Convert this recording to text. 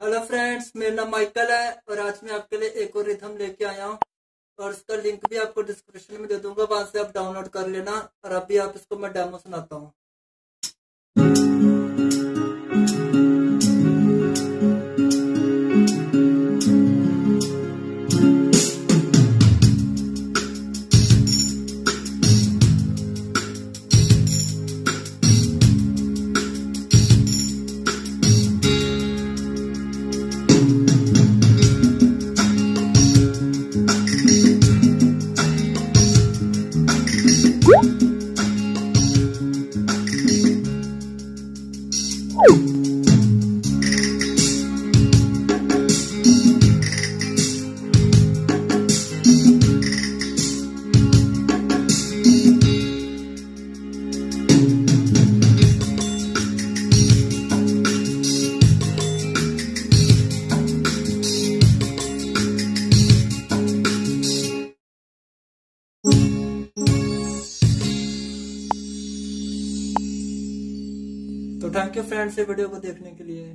Hello friends, मेरा नाम Michael है और आज मैं आपके लिए एक और रिथम लेके आया हूँ। और उसका लिंक भी आपको डिस्क्रिप्शन में दे दूँगा, वहाँ से आप डाउनलोड कर लेना और अभी आप इसको मैं डेमो सुनाता हूँ। Woo! तो थैंक यू फ्रेंड्स ये वीडियो को देखने के लिए।